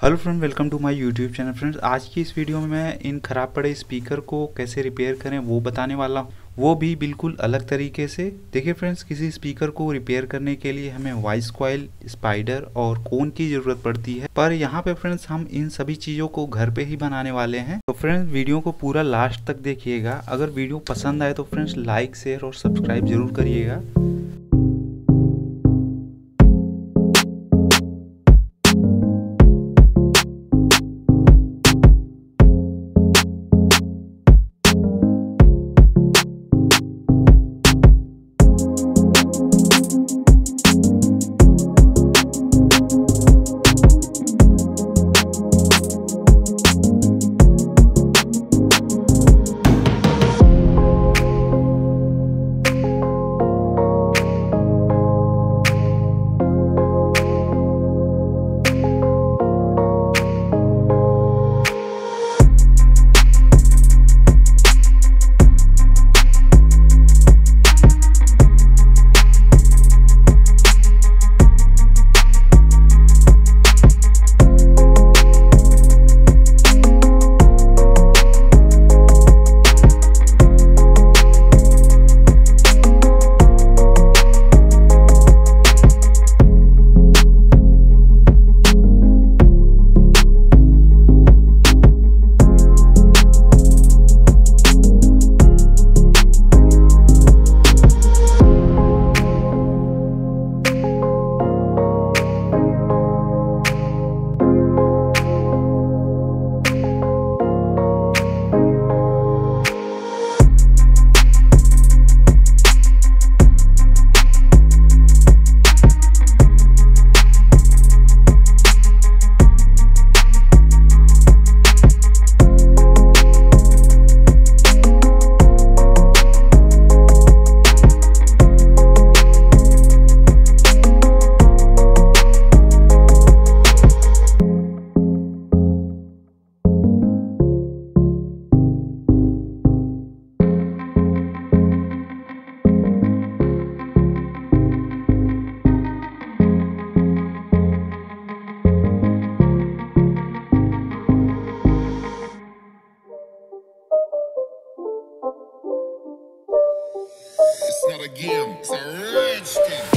Hello friend welcome to my YouTube channel friends आज की इस वीडियो में मैं इन ख़राब पड़े स्पीकर को कैसे रिपेयर करें, वो बताने वाला हूँ। वो भी बिल्कुल अलग तरीके से। देखिए फ्रेंड्स किसी स्पीकर को रिपेयर करने के लिए हमें वॉइस कॉइल स्पाइडर और कोन की ज़रूरत पड़ती है। पर यहाँ पे फ्रेंड्स हम इन सभी चीज़ों को घर पे ही बनाने वाले हैं। तो फ्रेंड्स वीडियो को पूरा लास्ट तक देखिएगा। अगर वीडियो पसंद आए तो फ्रेंड्स लाइक शेयर और सब्सक्राइब ज़रूर करिएगा। again. It's a.